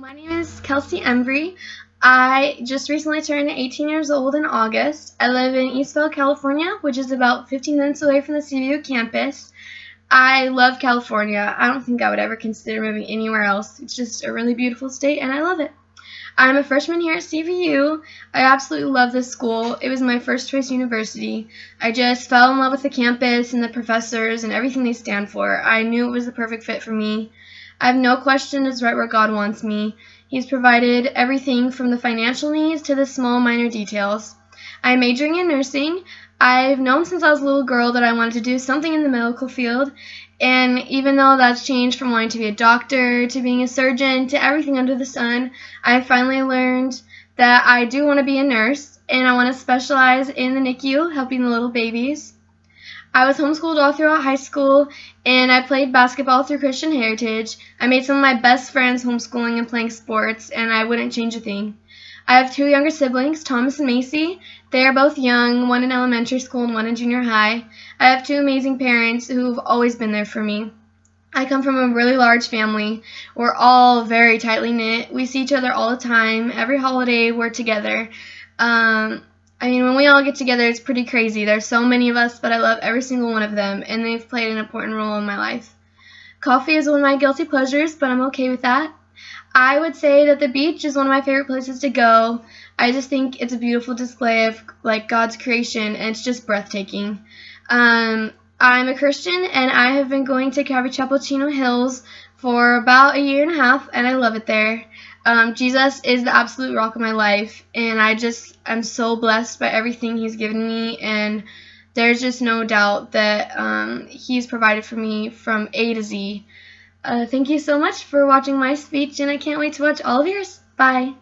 my name is Kelsie Embree. I just recently turned 18 years old in August. I live in Eastvale, California, which is about 15 minutes away from the CBU campus. I love California. I don't think I would ever consider moving anywhere else. It's just a really beautiful state, and I love it. I'm a freshman here at CBU. I absolutely love this school. It was my first choice university. I just fell in love with the campus and the professors and everything they stand for. I knew it was the perfect fit for me. I have no question it's right where God wants me. He's provided everything from the financial needs to the small minor details. I'm majoring in nursing. I've known since I was a little girl that I wanted to do something in the medical field, and even though that's changed from wanting to be a doctor to being a surgeon to everything under the sun, I finally learned that I do want to be a nurse and I want to specialize in the NICU, helping the little babies. I was homeschooled all throughout high school, and I played basketball through Christian Heritage. I made some of my best friends homeschooling and playing sports, and I wouldn't change a thing. I have two younger siblings, Thomas and Macy. They are both young, one in elementary school and one in junior high. I have two amazing parents who've always been there for me. I come from a really large family. We're all very tightly knit. We see each other all the time. Every holiday, we're together. Um, I mean, when we all get together, it's pretty crazy. There's so many of us, but I love every single one of them, and they've played an important role in my life. Coffee is one of my guilty pleasures, but I'm okay with that. I would say that the beach is one of my favorite places to go. I just think it's a beautiful display of like God's creation, and it's just breathtaking. Um, I'm a Christian, and I have been going to Calvary Chapel Chino Hills for about a year and a half, and I love it there. Um, Jesus is the absolute rock of my life, and I just am so blessed by everything He's given me, and there's just no doubt that um, He's provided for me from A to Z. Uh, thank you so much for watching my speech, and I can't wait to watch all of yours. Bye.